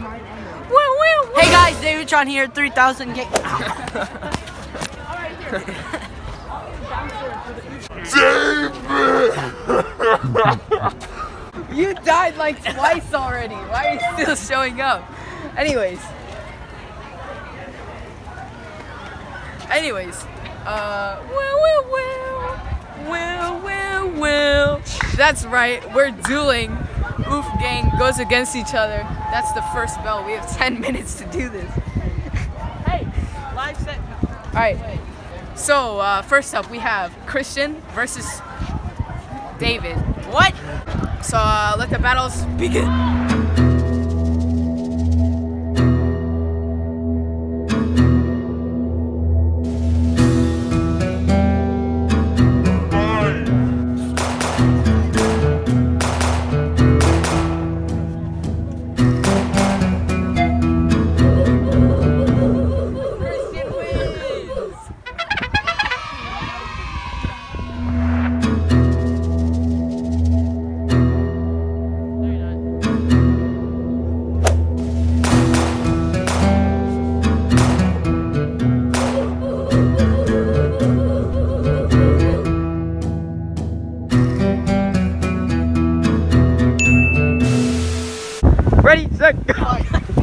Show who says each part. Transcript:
Speaker 1: Hey guys, Davidtron here, 3000 K.
Speaker 2: You died like twice already. Why are you still showing up? Anyways. Anyways. Uh, well, well, well. Well, well, well. That's right. We're dueling. Oof gang goes against each other. That's the first bell. We have 10 minutes to do this.
Speaker 1: Hey, live set.
Speaker 2: All right. So, uh, first up, we have Christian versus David.
Speaker 1: What?
Speaker 2: So, uh, let the battles begin.
Speaker 1: Go.